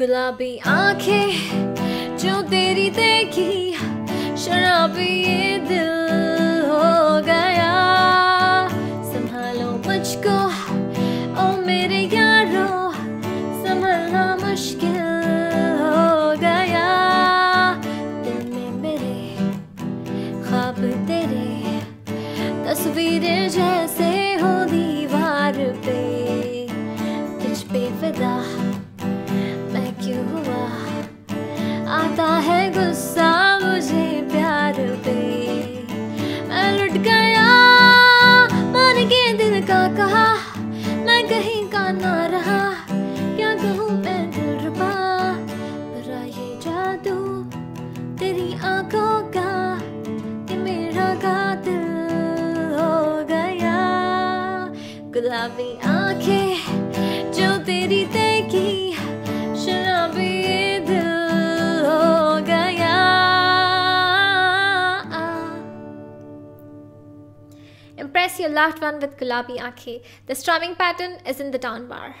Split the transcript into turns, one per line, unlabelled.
गुलाबी आँखें जो तेरी देखी, शराबी ये दिल हो गया। संभालो मुझको, ओ मेरे यारो, संभलना मुश्किल हो गया। दिल में मेरे ख्वाब तेरे, तस्वीरें जैसे के कहा, मैं कहीं का ना रहा। क्या कहूँ मैं दिल रुबा बुरा ये जादू तेरी आँखों का ये मेरा कातिल हो गया। गुलाबी आँखें Impress your loved one with gulabi aankhe. The strumming pattern is in the down bar.